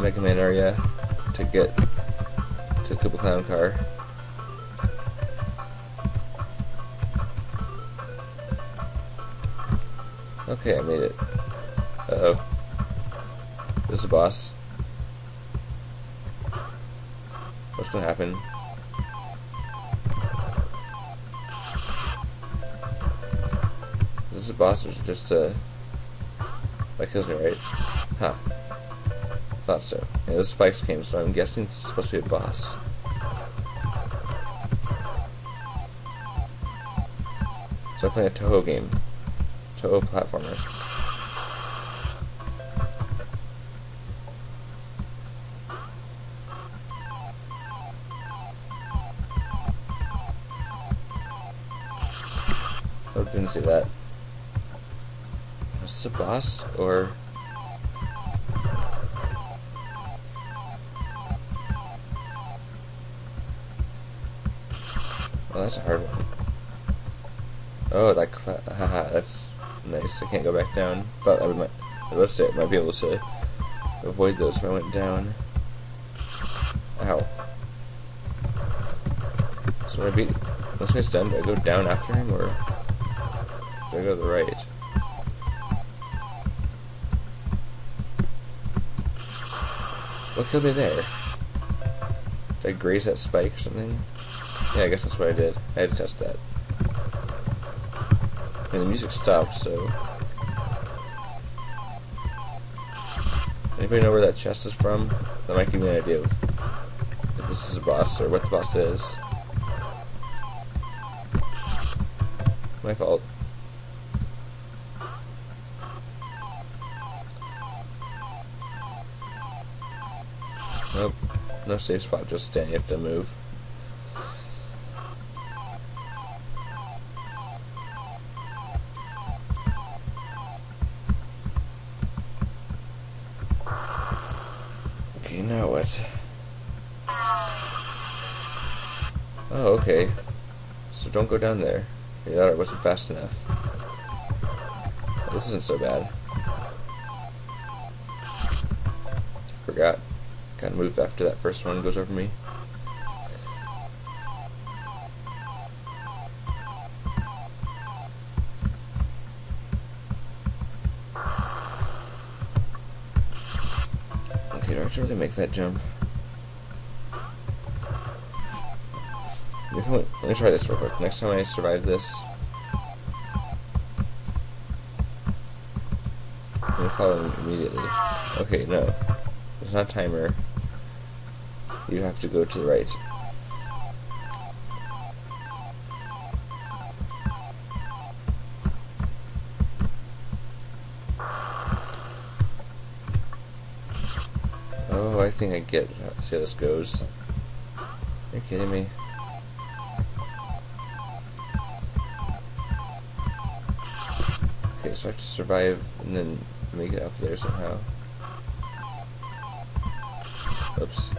Mega Man area to get to Koopa Clown car. Okay, I made it. Uh oh. This is a boss. What's gonna happen? Is this a boss or is it just a... That kills me, right? Huh. Thought so. Yeah, those spikes came, so I'm guessing it's supposed to be a boss. So I'm playing a Touhou game. Touhou platformer. Oh, didn't see that. Is this a boss, or... Oh, that's a hard one. Oh, that haha, that's nice. I can't go back down. Thought I would might. Let's say I might be able to avoid those if I went down. Ow. So I beat once guy's done, do I go down after him or do I go to the right? What killed me there? Did I graze that spike or something? Yeah, I guess that's what I did. I had to test that. And the music stopped, so... Anybody know where that chest is from? That might give me an idea of if this is a boss or what the boss is. My fault. Nope. No safe spot, just stand. You have to move. Okay, now what? Oh, okay. So don't go down there. You thought that wasn't fast enough. This isn't so bad. Forgot. Gotta move after that first one goes over me. Okay, do I have to really make that jump? Let me try this real quick. Next time I survive this, I'm gonna follow him immediately. Okay, no. It's not timer. You have to go to the right. Oh, I think I get see how this goes. Are you kidding me? Okay, so I have to survive and then make it up there somehow. Oops.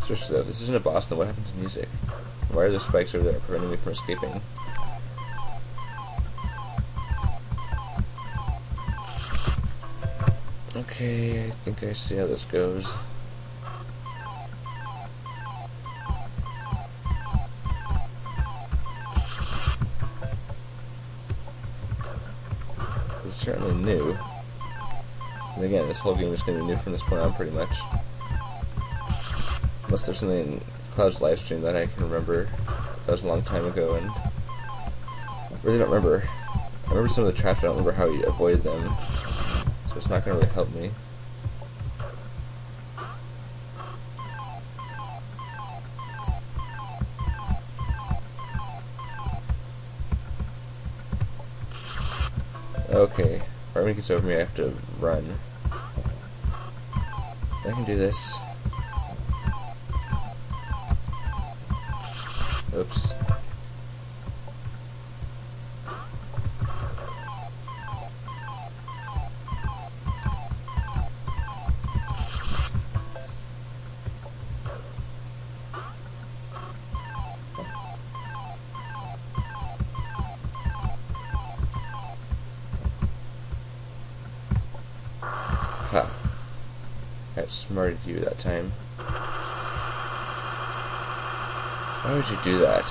Especially though, if this isn't a boss, then what happened to music? Why are there spikes over there preventing me from escaping? Okay, I think I see how this goes. It's certainly new. And again, this whole game is going to be new from this point on, pretty much. Unless there's something in Cloud's livestream that I can remember that was a long time ago, and I really don't remember. I remember some of the traps, I don't remember how you avoided them, so it's not going to really help me. Okay, he gets over me, I have to run. I can do this. Outsmarted you that time. Why would you do that?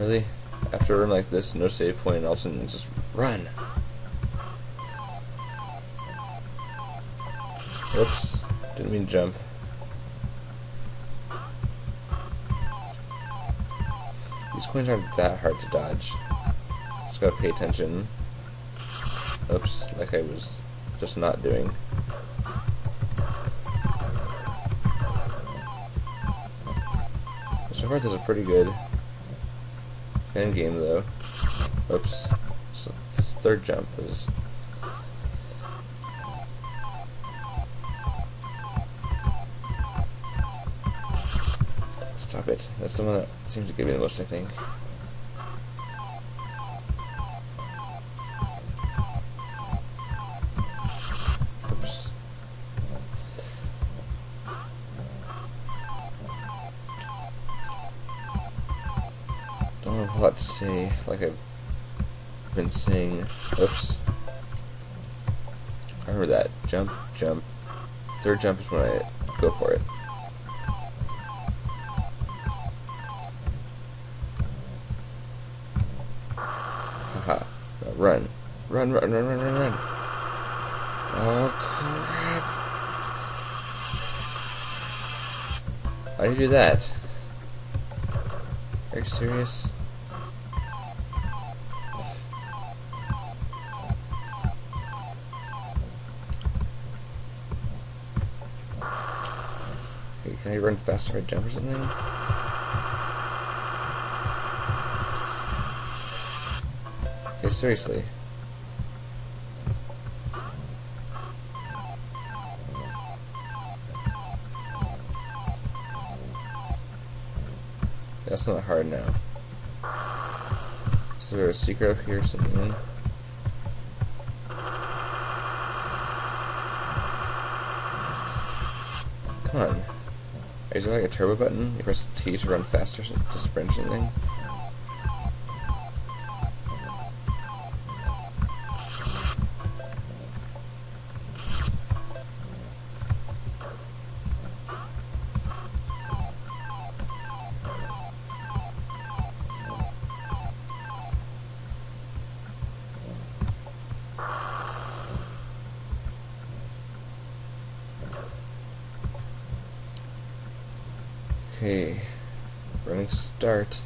Really? After a run like this, no save point, all of a sudden just run. Whoops. Didn't mean to jump. These coins aren't that hard to dodge. Just gotta pay attention. Oops, like I was just not doing. So far this is a pretty good. End game though. Oops. So third jump is Stop it. That's the one that seems to give me the most, I think. To say, like I've been saying. Oops. I remember that. Jump, jump. Third jump is when I go for it. Haha. Run. Run, run, run, run, run, run. Oh, crap. Why do you do that? Are you serious? Can I run faster I jump or something? Okay, seriously. That's not hard now. Is there a secret up here or something? Come on. Is there like a turbo button? You press T to run faster, to sprint or something? Okay, running start.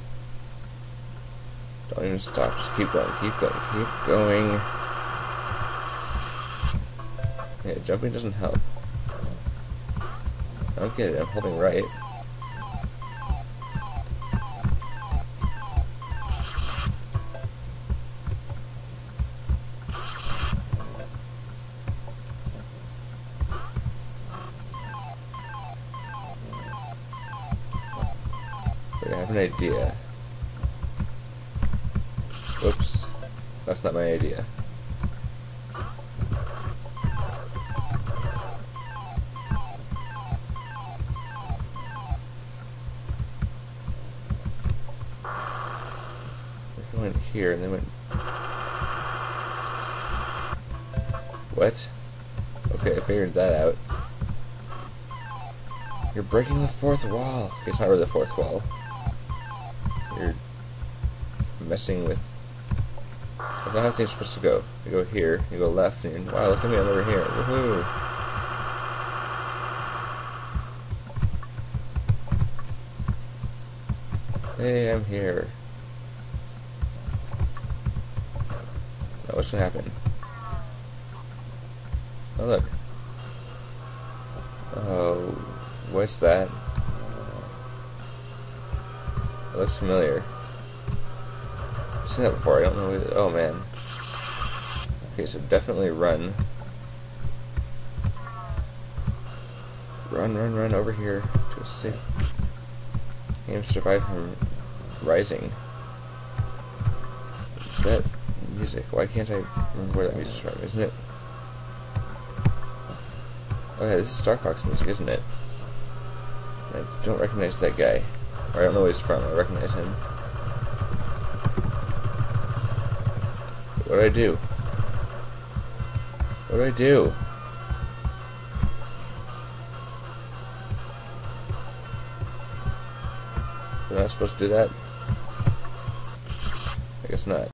Don't even stop, just keep going, keep going, keep going. Yeah, jumping doesn't help. I don't get it, I'm holding right. Have an idea. Oops. That's not my idea. I went here and then went... What? Okay, I figured that out. You're breaking the fourth wall. It's not really the fourth wall. Messing with. That's not how things are supposed to go. You go here, you go left, and wow, look at me, I'm over here. Woohoo! Hey, I'm here. Now what's gonna happen? Oh look. Oh, what's that? It looks familiar. I've seen that before, I don't know what oh man. Okay, so definitely run. Run, run, run over here to a safe Aim to survive from rising. That music, why can't I remember where that music's from, isn't it? Okay, this is Star Fox music, isn't it? I don't recognize that guy. Or I don't know where he's from, I recognize him. What do I do? What do I do? Am I supposed to do that? I guess not.